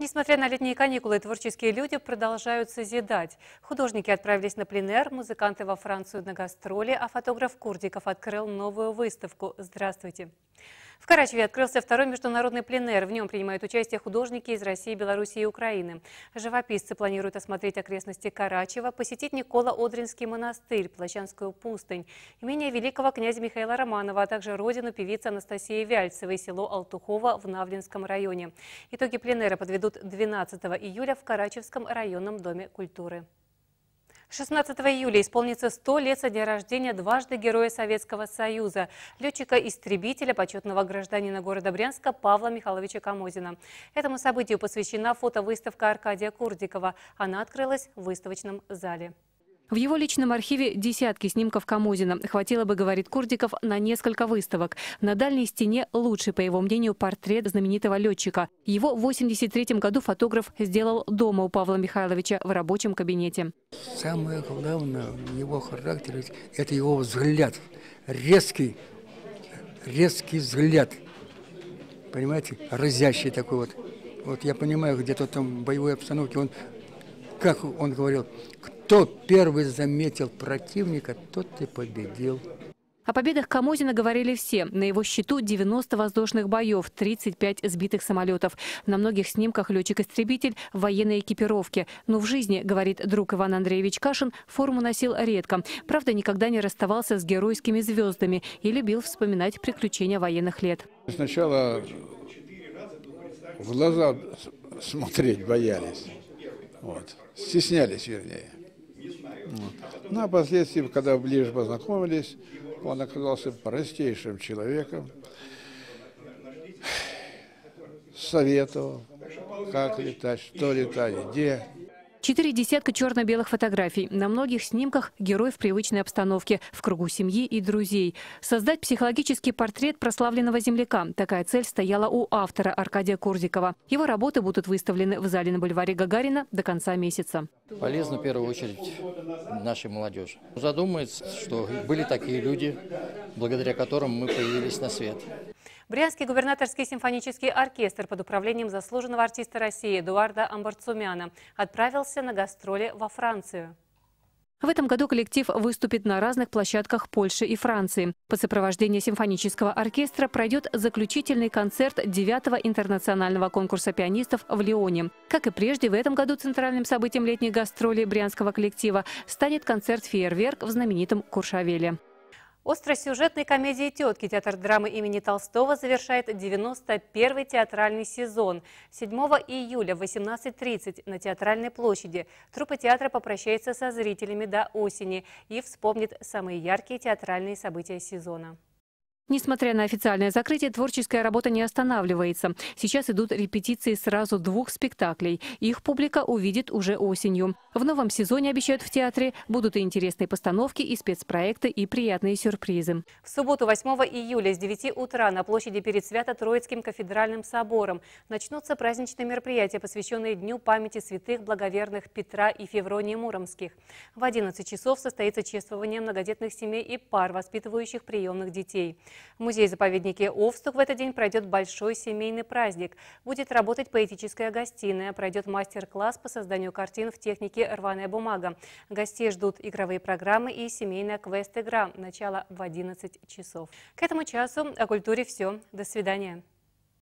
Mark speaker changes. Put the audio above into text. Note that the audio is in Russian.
Speaker 1: Несмотря на летние каникулы, творческие люди продолжают созидать. Художники отправились на пленэр, музыканты во Францию на гастроли, а фотограф Курдиков открыл новую выставку. Здравствуйте! В Карачеве открылся второй международный пленэр. В нем принимают участие художники из России, Беларуси и Украины. Живописцы планируют осмотреть окрестности Карачева, посетить Никола-Одринский монастырь, Плащанскую пустынь, имение великого князя Михаила Романова, а также родину певицы Анастасии Вяльцевой, село Алтухово в Навлинском районе. Итоги пленэра подведут 12 июля в Карачевском районном доме культуры. 16 июля исполнится 100 лет со дня рождения дважды Героя Советского Союза, летчика-истребителя, почетного гражданина города Брянска Павла Михайловича Камозина. Этому событию посвящена фотовыставка Аркадия Курдикова. Она открылась в выставочном зале. В его личном архиве десятки снимков Камузина. Хватило бы, говорит Курдиков, на несколько выставок. На дальней стене лучший, по его мнению, портрет знаменитого летчика. Его в 1983 году фотограф сделал дома у Павла Михайловича в рабочем кабинете.
Speaker 2: Самое главное в его характере – это его взгляд. Резкий, резкий взгляд. Понимаете? Разящий такой вот. Вот я понимаю, где-то там в боевой обстановке он, как он говорил, кто первый заметил противника, тот и победил.
Speaker 1: О победах Камозина говорили все. На его счету 90 воздушных боев, 35 сбитых самолетов. На многих снимках летчик-истребитель в военной экипировке. Но в жизни, говорит друг Иван Андреевич Кашин, форму носил редко. Правда, никогда не расставался с геройскими звездами и любил вспоминать приключения военных лет.
Speaker 3: Сначала в глаза смотреть боялись. Вот. Стеснялись, вернее. Ну, а впоследствии, когда ближе познакомились, он оказался простейшим человеком, советовал, как летать, что летать, где.
Speaker 1: Четыре десятка черно-белых фотографий. На многих снимках герой в привычной обстановке, в кругу семьи и друзей. Создать психологический портрет прославленного земляка. Такая цель стояла у автора Аркадия Курдикова. Его работы будут выставлены в зале на бульваре Гагарина до конца месяца.
Speaker 4: Полезно в первую очередь нашей молодежи. Задумается, что были такие люди, благодаря которым мы появились на свет.
Speaker 1: Брянский губернаторский симфонический оркестр под управлением заслуженного артиста России Эдуарда Амбарцумяна отправился на гастроли во Францию. В этом году коллектив выступит на разных площадках Польши и Франции. По сопровождению симфонического оркестра пройдет заключительный концерт 9-го интернационального конкурса пианистов в Лионе. Как и прежде, в этом году центральным событием летних гастролей брянского коллектива станет концерт «Фейерверк» в знаменитом Куршавеле. Остросюжетной комедии «Тетки» театр драмы имени Толстого завершает 91-й театральный сезон. 7 июля в 18.30 на Театральной площади труппа театра попрощается со зрителями до осени и вспомнит самые яркие театральные события сезона. Несмотря на официальное закрытие, творческая работа не останавливается. Сейчас идут репетиции сразу двух спектаклей. Их публика увидит уже осенью. В новом сезоне, обещают в театре, будут и интересные постановки, и спецпроекты, и приятные сюрпризы. В субботу 8 июля с 9 утра на площади перед Свято-Троицким кафедральным собором начнутся праздничные мероприятия, посвященные Дню памяти святых благоверных Петра и Февронии Муромских. В 11 часов состоится чествование многодетных семей и пар, воспитывающих приемных детей. В музее-заповеднике Овстук в этот день пройдет большой семейный праздник. Будет работать поэтическая гостиная, пройдет мастер-класс по созданию картин в технике «Рваная бумага». Гостей ждут игровые программы и семейная квест-игра. Начало в 11 часов. К этому часу о культуре все. До свидания.